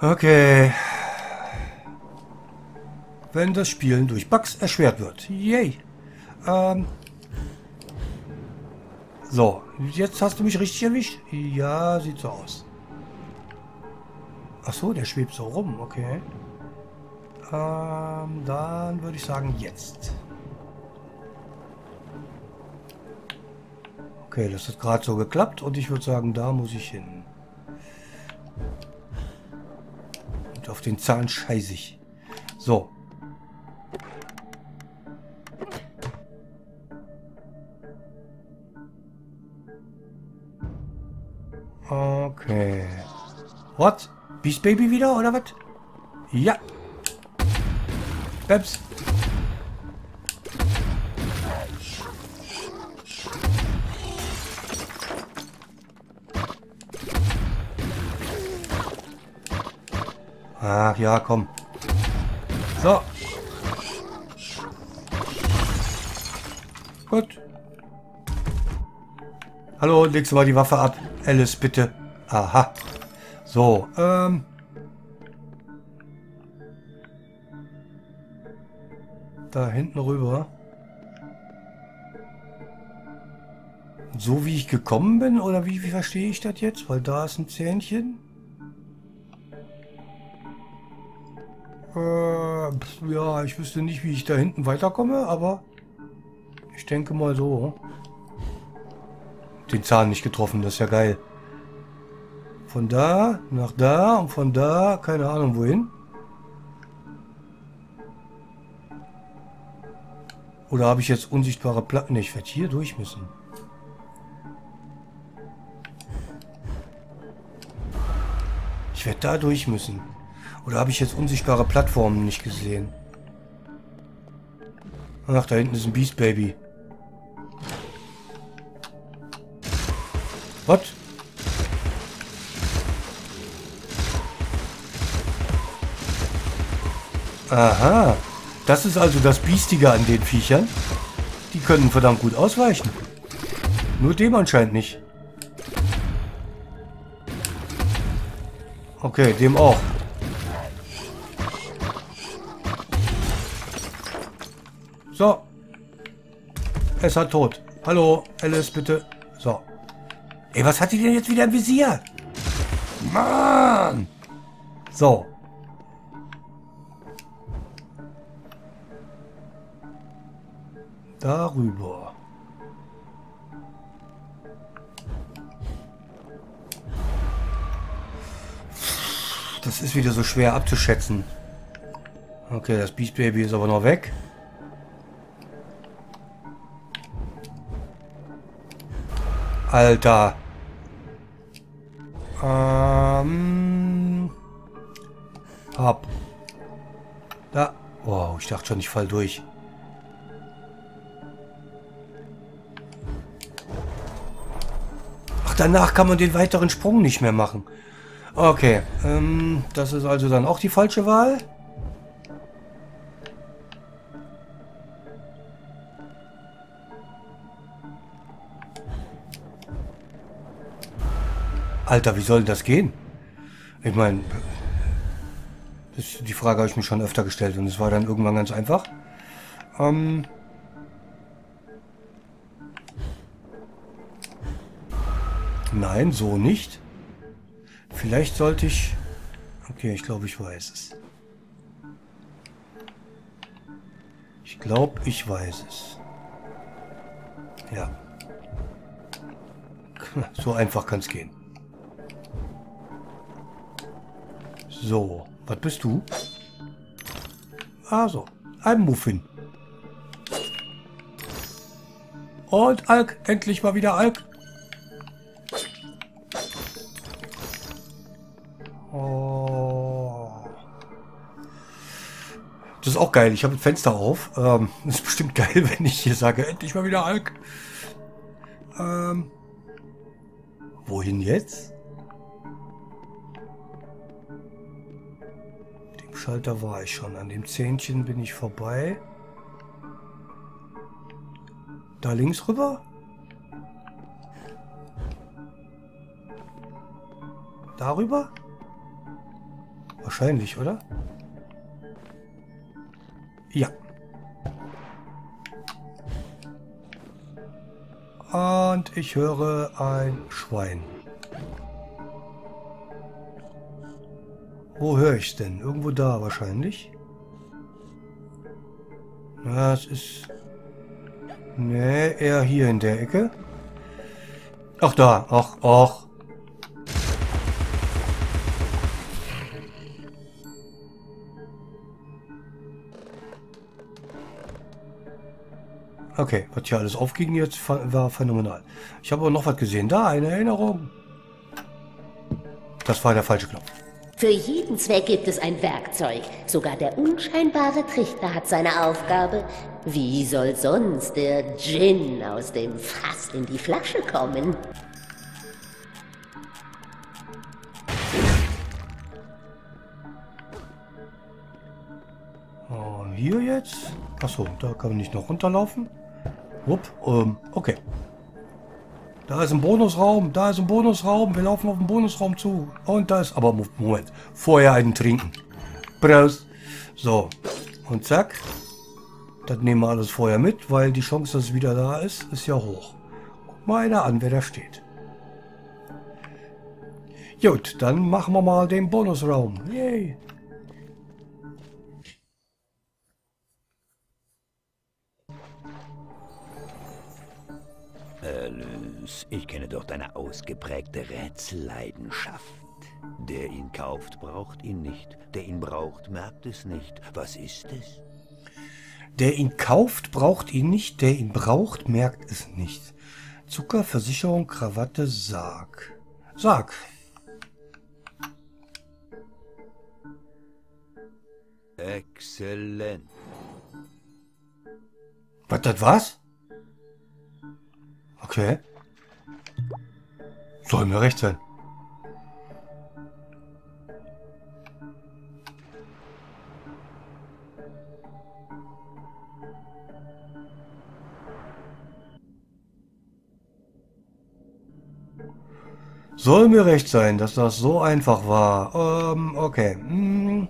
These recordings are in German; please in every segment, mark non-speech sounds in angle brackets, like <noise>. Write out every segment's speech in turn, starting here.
Okay. Wenn das Spielen durch Bugs erschwert wird. Yay. Ähm. So, jetzt hast du mich richtig erwischt. Ja, sieht so aus. Ach so, der schwebt so rum, okay. Ähm, dann würde ich sagen jetzt. Okay, das hat gerade so geklappt und ich würde sagen, da muss ich hin. Auf den Zahn scheiße ich. So. Okay. What? Beast Baby wieder, oder was? Ja. Peps. Ach ja, komm. So. Gut. Hallo, legst du mal die Waffe ab. Alice, bitte. Aha. So, ähm. Da hinten rüber. So wie ich gekommen bin? Oder wie, wie verstehe ich das jetzt? Weil da ist ein Zähnchen. Äh, ja, ich wüsste nicht, wie ich da hinten weiterkomme, aber ich denke mal so. Den Zahn nicht getroffen, das ist ja geil. Von da nach da und von da, keine Ahnung wohin. Oder habe ich jetzt unsichtbare Platten? Ich werde hier durch müssen. Ich werde da durch müssen. Oder habe ich jetzt unsichtbare Plattformen nicht gesehen? Ach, da hinten ist ein Beast Baby. Was? Aha. Das ist also das Biestige an den Viechern. Die können verdammt gut ausweichen. Nur dem anscheinend nicht. Okay, dem auch. So. Es hat tot. Hallo, Alice, bitte. So. Ey, was hat die denn jetzt wieder im Visier? Mann! So. Darüber. Das ist wieder so schwer abzuschätzen. Okay, das Beast Baby ist aber noch weg. Alter. Ähm. Hopp. Da. Wow, ich dachte schon, ich fall durch. Ach, danach kann man den weiteren Sprung nicht mehr machen. Okay, ähm, das ist also dann auch die falsche Wahl. Alter, wie soll das gehen? Ich meine, die Frage habe ich mir schon öfter gestellt und es war dann irgendwann ganz einfach. Ähm Nein, so nicht. Vielleicht sollte ich... Okay, ich glaube, ich weiß es. Ich glaube, ich weiß es. Ja. <laughs> So einfach kann es gehen. So, was bist du? Also, ein Muffin. Und Alk, endlich mal wieder Alk. Oh. Das ist auch geil. Ich habe ein Fenster auf. Ähm, <laughs> ist bestimmt geil, wenn ich hier sage, endlich mal wieder Alk. Ähm, wohin jetzt? Schalter war ich schon. An dem Zähnchen bin ich vorbei. Da links rüber? Darüber? Wahrscheinlich, oder? Ja. Und ich höre ein Schwein. Wo höre ich es denn? Irgendwo da wahrscheinlich. Das ist... Nee, eher hier in der Ecke. Ach da, ach, ach. Okay, was hier alles aufging jetzt, war phänomenal. Ich habe aber noch was gesehen. Da, eine Erinnerung. Das war der falsche Knopf. Für jeden Zweck gibt es ein Werkzeug. Sogar der unscheinbare Trichter hat seine Aufgabe. Wie soll sonst der Gin aus dem Fass in die Flasche kommen? Und hier jetzt? Achso, da kann man nicht noch runterlaufen. Upp, ähm, okay. Da ist ein Bonusraum, da ist ein Bonusraum. Wir laufen auf den Bonusraum zu. Und da ist, aber Moment, vorher einen trinken. Prost. So, und zack. Das nehmen wir alles vorher mit, weil die Chance, dass es wieder da ist, ist ja hoch. Guck mal einer an, wer da steht. Gut, dann machen wir mal den Bonusraum. Yay. Alice, ich kenne doch deine ausgeprägte Rätselleidenschaft. Der ihn kauft, braucht ihn nicht. Der ihn braucht, merkt es nicht. Was ist es? Der ihn kauft, braucht ihn nicht. Der ihn braucht, merkt es nicht. Zucker, Versicherung, Krawatte, Sarg. Sarg. Exzellent. Was, das was? Okay. Soll mir recht sein. Soll mir recht sein, dass das so einfach war. Ähm, okay. Hm.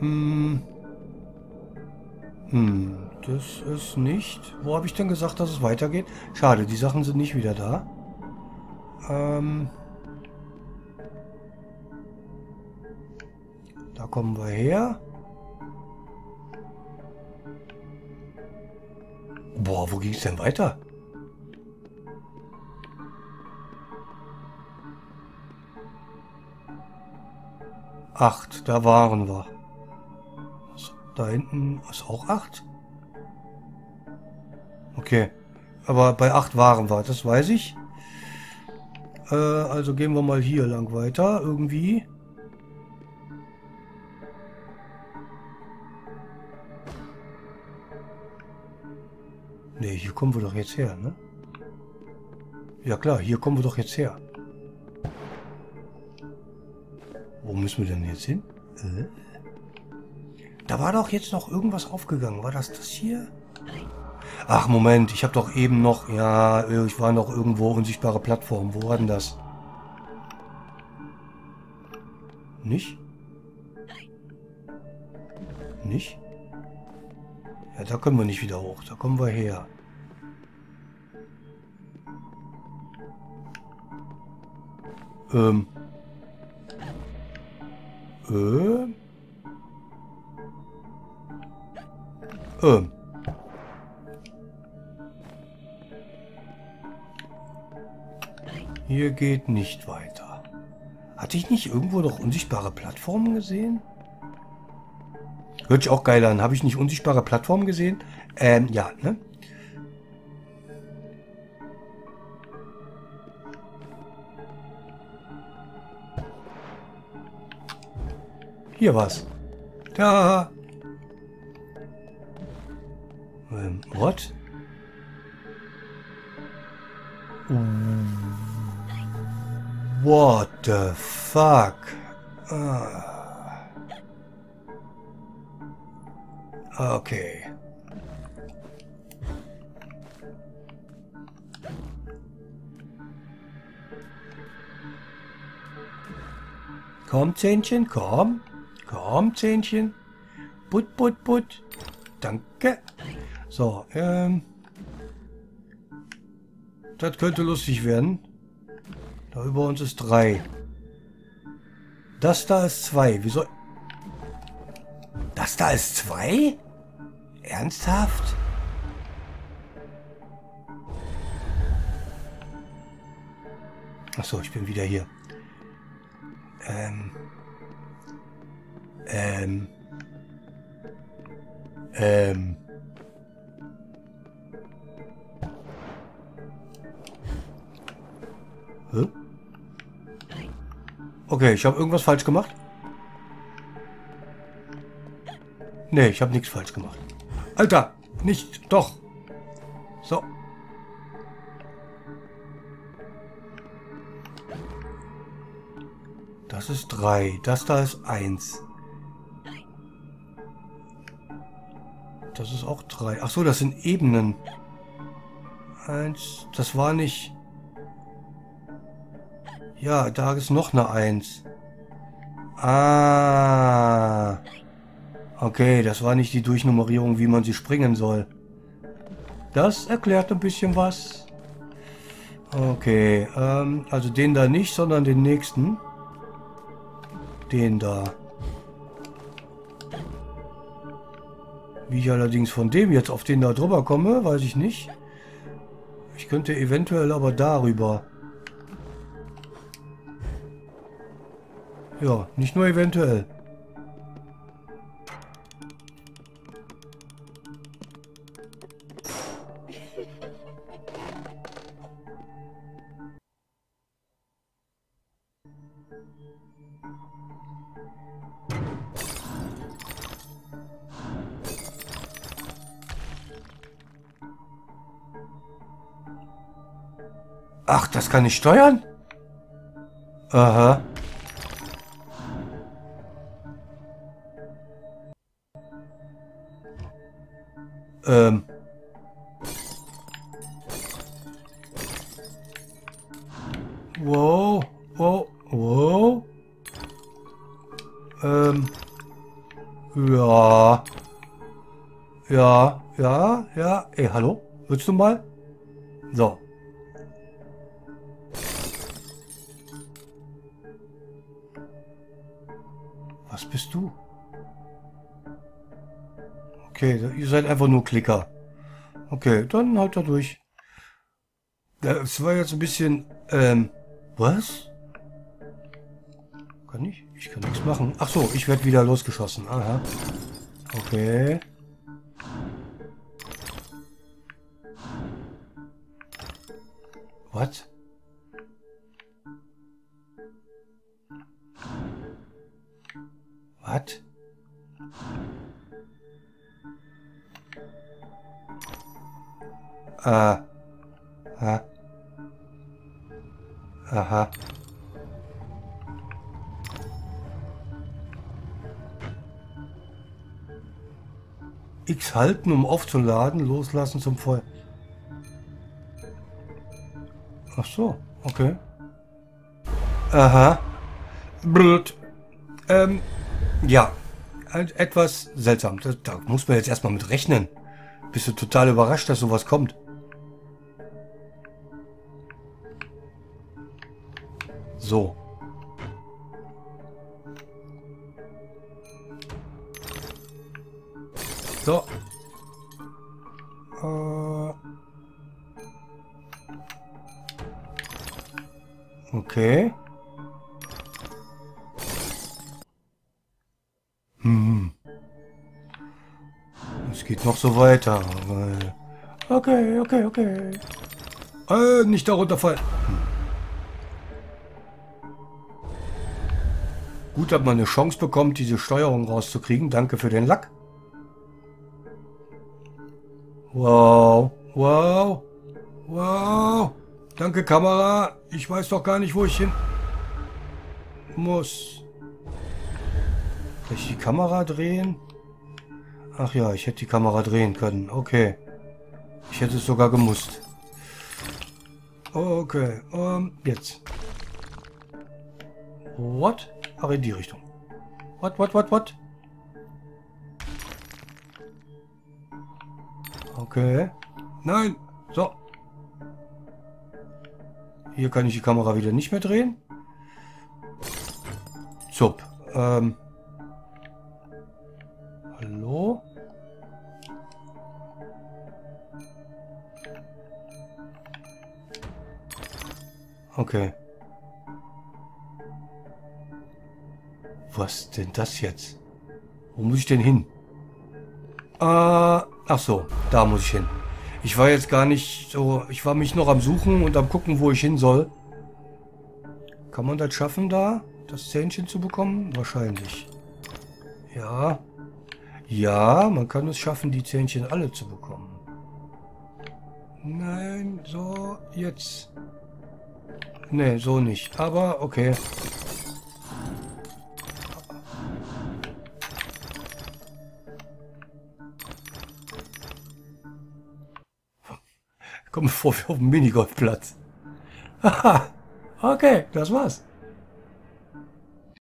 Hm. Hm. Das ist nicht... Wo habe ich denn gesagt, dass es weitergeht? Schade, die Sachen sind nicht wieder da. Ähm... Da kommen wir her. Boah, wo ging es denn weiter? Acht, da waren wir. Da hinten ist auch acht. Okay. Aber bei 8 waren wir, das weiß ich. Äh, also gehen wir mal hier lang weiter, irgendwie. Ne, hier kommen wir doch jetzt her, ne? Ja klar, hier kommen wir doch jetzt her. Wo müssen wir denn jetzt hin? Äh? Da war doch jetzt noch irgendwas aufgegangen. War das das hier? Ach, Moment, ich habe doch eben noch... Ja, ich war noch irgendwo unsichtbare Plattform. Wo war denn das? Nicht? Nicht? Ja, da können wir nicht wieder hoch. Da kommen wir her. Ähm. Ähm. Ähm. Hier geht nicht weiter. Hatte ich nicht irgendwo noch unsichtbare Plattformen gesehen? Hört sich auch geil an. Habe ich nicht unsichtbare Plattformen gesehen? Ähm, ja, ne? Hier was. Da. Ähm, what? What the fuck? Ah. Okay. Komm, Zähnchen, komm. Komm, Zähnchen. Put, put, put. Danke. So, ähm... Das könnte lustig werden. Da über uns ist drei. Das da ist zwei. Wieso... Das da ist zwei? Ernsthaft? Achso, ich bin wieder hier. Ähm. Ähm. Ähm. Hä? Okay, ich habe irgendwas falsch gemacht. Nee, ich habe nichts falsch gemacht. Alter, nicht, doch. So. Das ist drei. Das da ist eins. Das ist auch drei. Ach so, das sind Ebenen. Eins. Das war nicht... Ja, da ist noch eine Eins. Ah. Okay, das war nicht die Durchnummerierung, wie man sie springen soll. Das erklärt ein bisschen was. Okay, ähm, also den da nicht, sondern den nächsten. Den da. Wie ich allerdings von dem jetzt auf den da drüber komme, weiß ich nicht. Ich könnte eventuell aber darüber. Ja, nicht nur eventuell. Ach, das kann ich steuern? Aha. Ähm. Wow, wow, wow. Ähm. Ja. Ja, ja, ja. Ey, hallo? Willst du mal? So. Was bist du? Okay, ihr seid einfach nur Klicker. Okay, dann halt da durch. Das war jetzt ein bisschen, ähm, was? Kann ich? Ich kann nichts machen. Ach so, ich werde wieder losgeschossen. Aha. Okay. Was? Was? Ah. Ah. Aha. X halten, um aufzuladen, loslassen zum Feuer. Ach so, okay. Aha. Blöd. Ähm, ja. Etwas seltsam. Da, da muss man jetzt erstmal mit rechnen. Bist du total überrascht, dass sowas kommt? So. So. Äh. Okay. Hm. Es geht noch so weiter. Okay, okay, okay. Äh, nicht darunter fallen. Gut, dass man eine Chance bekommt, diese Steuerung rauszukriegen. Danke für den Lack. Wow, wow, wow. Danke, Kamera. Ich weiß doch gar nicht, wo ich hin muss. Kann ich die Kamera drehen? Ach ja, ich hätte die Kamera drehen können. Okay. Ich hätte es sogar gemusst. Okay, um, ähm, jetzt. What? Ach, in die Richtung. What, what, what, what? Okay. Nein. So. Hier kann ich die Kamera wieder nicht mehr drehen. Zup. Ähm. Hallo? Okay. Was denn das jetzt? Wo muss ich denn hin? Äh, ach so, da muss ich hin. Ich war jetzt gar nicht so... Ich war mich noch am Suchen und am gucken, wo ich hin soll. Kann man das schaffen, da das Zähnchen zu bekommen? Wahrscheinlich. Ja. Ja, man kann es schaffen, die Zähnchen alle zu bekommen. Nein, so, jetzt. Nee, so nicht. Aber okay. Kommt mir vor wie auf dem Minigolfplatz. <laughs> Haha. okay, das war's.